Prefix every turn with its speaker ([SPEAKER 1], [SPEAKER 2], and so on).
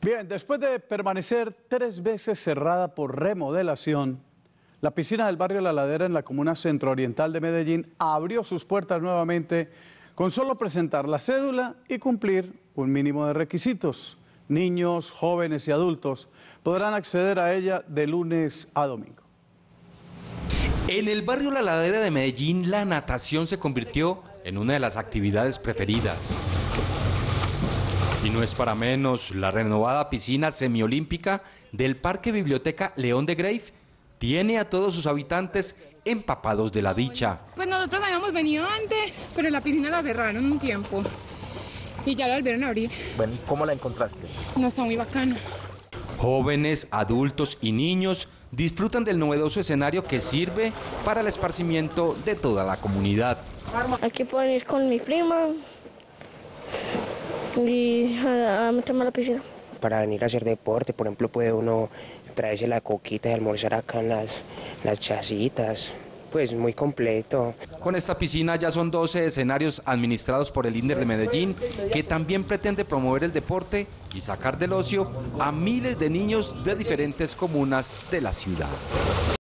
[SPEAKER 1] Bien, después de permanecer tres veces cerrada por remodelación, la piscina del barrio La Ladera en la comuna centrooriental de Medellín abrió sus puertas nuevamente con solo presentar la cédula y cumplir un mínimo de requisitos. Niños, jóvenes y adultos podrán acceder a ella de lunes a domingo.
[SPEAKER 2] En el barrio La Ladera de Medellín, la natación se convirtió en una de las actividades preferidas. Y no es para menos, la renovada piscina semiolímpica del Parque Biblioteca León de Grave tiene a todos sus habitantes empapados de la dicha.
[SPEAKER 3] Pues nosotros habíamos venido antes, pero la piscina la cerraron un tiempo y ya la volvieron a abrir.
[SPEAKER 4] Bueno, ¿y cómo la encontraste?
[SPEAKER 3] No está muy bacana.
[SPEAKER 2] Jóvenes, adultos y niños disfrutan del novedoso escenario que sirve para el esparcimiento de toda la comunidad.
[SPEAKER 5] Aquí pueden ir con mi prima y a, a meterme a la piscina.
[SPEAKER 6] Para venir a hacer deporte, por ejemplo, puede uno traerse la coquita y almorzar acá en las, las chacitas. Pues muy completo.
[SPEAKER 2] Con esta piscina ya son 12 escenarios administrados por el INDER de Medellín, que también pretende promover el deporte y sacar del ocio a miles de niños de diferentes comunas de la ciudad.